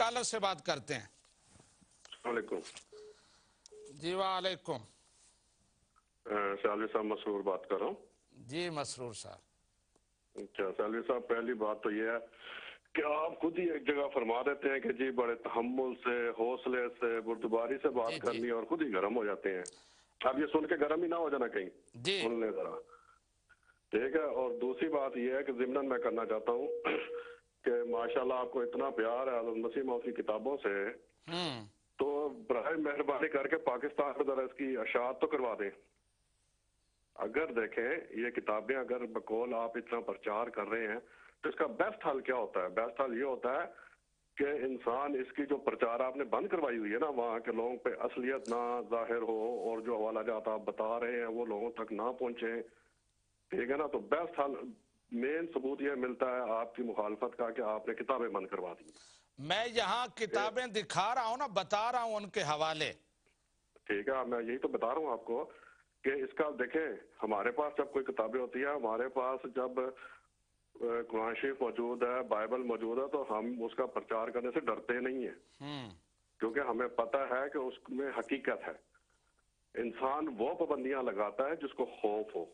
Collar से बात करते हैं। जी वालेकुम। साहब मसरूर बात कर रहा हूँ। जी मसरूर साहब। अच्छा शालवी साहब पहली बात तो ये है कि आप खुद ही एक जगह फरमा देते हैं कि जी बड़े तहमुल से हौसले से बुरदबारी से बात जी, जी। करनी और खुद ही गर्म हो जाते हैं। अब ये सुन के गर्म ही ना हो जाना कहीं। जी। सुन ले जरा। ठीक है और दूसरी बात यह है कि जिमनन मैं करना चाहता हूँ। कि माशाल्लाह आपको इतना प्यार है मसीह मौत की किताबों से। हम्म। तो बरए मेहरबानी करके पाकिस्तान में जरा इसकी अशात तो करवा दें। अगर देखें ये किताबें अगर बकौल आप इतना प्रचार कर रहे हैं तो इसका बेस्ट हल क्या होता है? बेस्ट हल ये होता है कि इंसान इसकी जो प्रचार आपने बंद करवाई हुई है ना वहाँ के लोगों पे असलियत ना ज़ाहिर हो और जो हवाला जात आप बता रहे हैं वो लोगों तक ना पहुँचे। ठीक है ना? तो बेस्ट हल मेन सबूत यह मिलता है आपकी मुखालफत का कि आपने किताबें बंद करवा दी। मैं यहाँ किताबें दिखा रहा हूँ ना बता रहा हूँ उनके हवाले। ठीक है मैं यही तो बता रहा हूँ आपको कि इसका देखें हमारे पास जब कोई किताबें होती है हमारे पास जब कुरान शरीफ मौजूद है बाइबल मौजूद है तो हम उसका प्रचार करने से डरते नहीं है। हम्म। क्योंकि हमें पता है कि उसमें हकीकत है। इंसान वो पाबंदियाँ लगाता है जिसको खौफ हो।